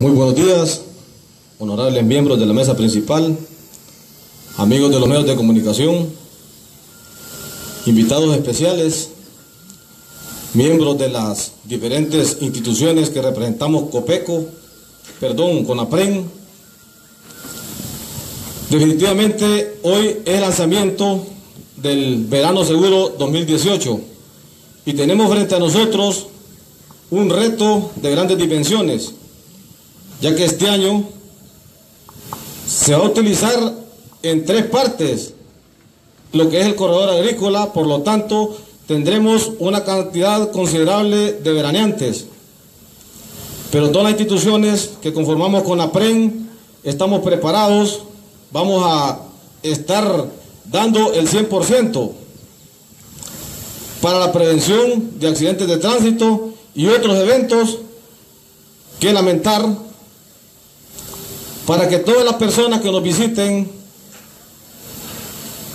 Muy buenos días, honorables miembros de la mesa principal, amigos de los medios de comunicación, invitados especiales, miembros de las diferentes instituciones que representamos COPECO, perdón, CONAPREN. Definitivamente hoy es lanzamiento del Verano Seguro 2018 y tenemos frente a nosotros un reto de grandes dimensiones ya que este año se va a utilizar en tres partes lo que es el corredor agrícola, por lo tanto tendremos una cantidad considerable de veraneantes. Pero todas las instituciones que conformamos con la PREN estamos preparados, vamos a estar dando el 100% para la prevención de accidentes de tránsito y otros eventos que lamentar para que todas las personas que nos visiten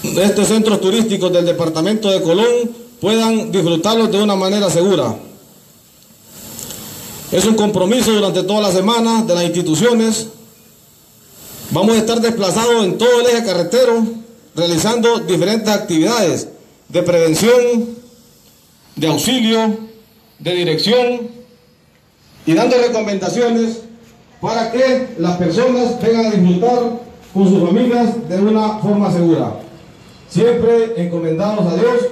estos centros turísticos del departamento de Colón puedan disfrutarlos de una manera segura. Es un compromiso durante toda la semana de las instituciones. Vamos a estar desplazados en todo el eje carretero realizando diferentes actividades de prevención, de auxilio, de dirección y dando recomendaciones para que las personas vengan a disfrutar con sus familias de una forma segura. Siempre encomendados a Dios,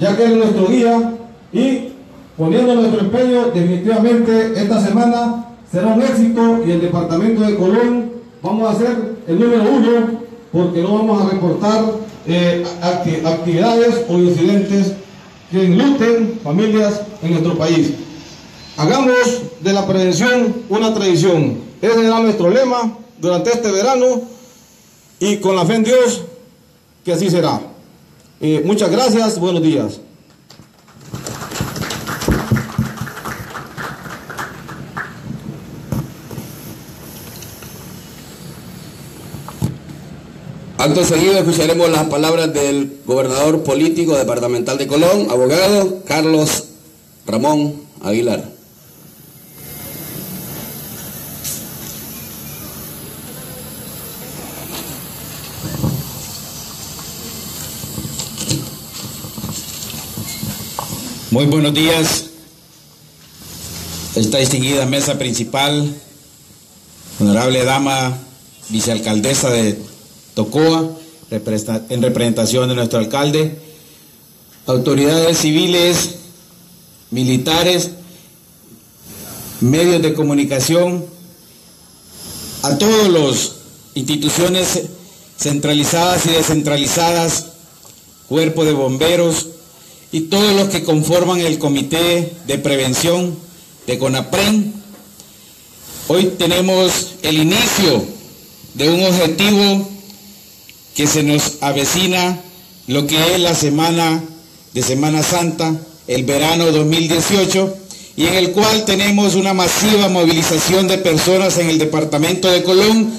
ya que es nuestro guía y poniendo nuestro empeño, definitivamente esta semana será un éxito y el departamento de Colón vamos a ser el número uno porque no vamos a reportar eh, actividades o incidentes que enluten familias en nuestro país. Hagamos de la prevención una tradición. Ese será nuestro lema durante este verano y con la fe en Dios que así será. Eh, muchas gracias, buenos días. Acto seguido escucharemos las palabras del gobernador político departamental de Colón, abogado Carlos Ramón Aguilar. Muy buenos días. Esta distinguida mesa principal, honorable dama vicealcaldesa de Tocoa, en representación de nuestro alcalde, autoridades civiles, militares, medios de comunicación, a todas las instituciones centralizadas y descentralizadas, cuerpo de bomberos, y todos los que conforman el Comité de Prevención de CONAPREN. Hoy tenemos el inicio de un objetivo que se nos avecina, lo que es la semana de Semana Santa, el verano 2018, y en el cual tenemos una masiva movilización de personas en el departamento de Colón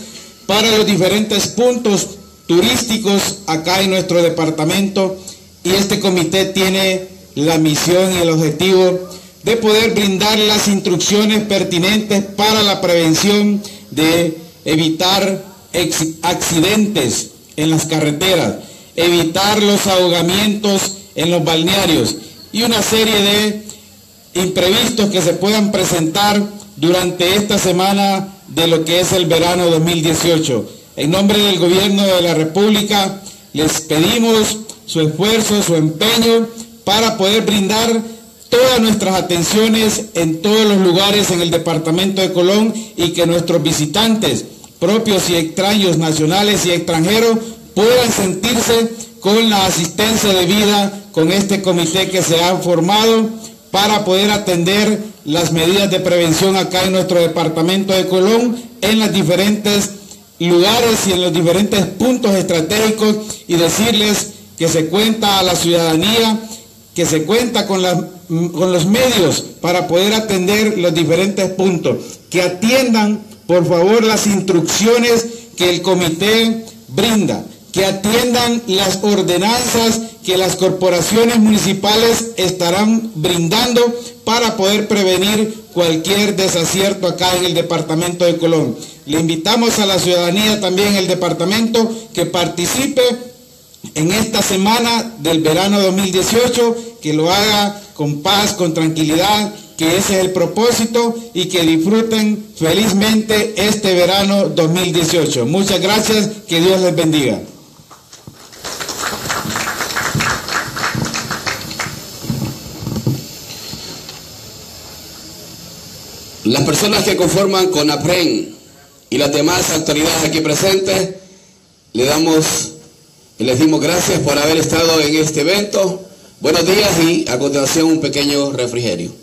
para los diferentes puntos turísticos acá en nuestro departamento y este comité tiene la misión y el objetivo de poder brindar las instrucciones pertinentes para la prevención de evitar accidentes en las carreteras, evitar los ahogamientos en los balnearios y una serie de imprevistos que se puedan presentar durante esta semana de lo que es el verano 2018. En nombre del Gobierno de la República les pedimos su esfuerzo, su empeño para poder brindar todas nuestras atenciones en todos los lugares en el departamento de Colón y que nuestros visitantes propios y extraños, nacionales y extranjeros, puedan sentirse con la asistencia debida con este comité que se ha formado para poder atender las medidas de prevención acá en nuestro departamento de Colón en los diferentes lugares y en los diferentes puntos estratégicos y decirles que se cuenta a la ciudadanía, que se cuenta con, con los medios para poder atender los diferentes puntos, que atiendan por favor las instrucciones que el comité brinda, que atiendan las ordenanzas que las corporaciones municipales estarán brindando para poder prevenir cualquier desacierto acá en el departamento de Colón. Le invitamos a la ciudadanía también el departamento que participe en esta semana del verano 2018, que lo haga con paz, con tranquilidad, que ese es el propósito y que disfruten felizmente este verano 2018. Muchas gracias, que Dios les bendiga. Las personas que conforman CONAPREN y las demás autoridades aquí presentes, le damos les dimos gracias por haber estado en este evento. Buenos días y a continuación un pequeño refrigerio.